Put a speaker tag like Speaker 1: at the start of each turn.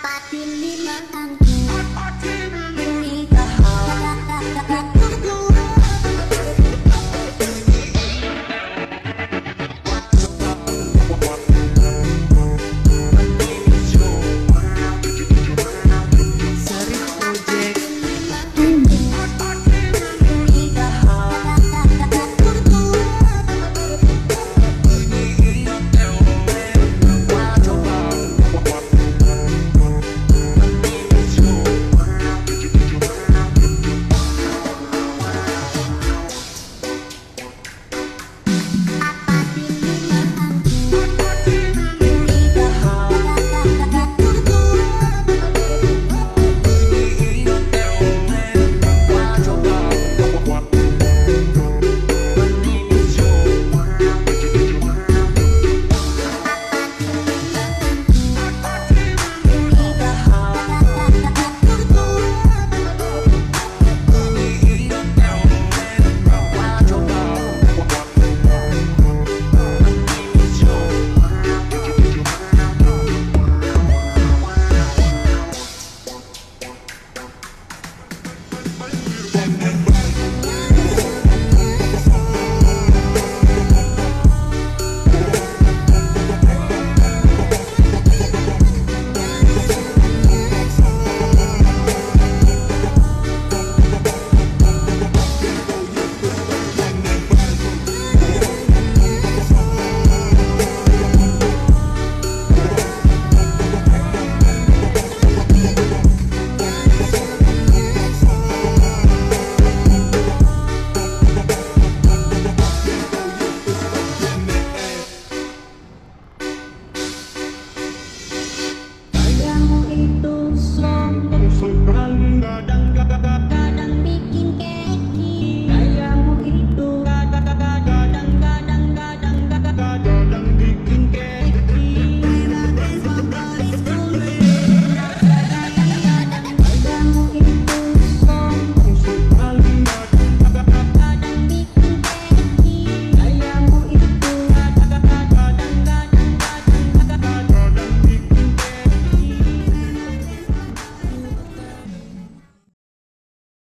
Speaker 1: Dapat dilimakanku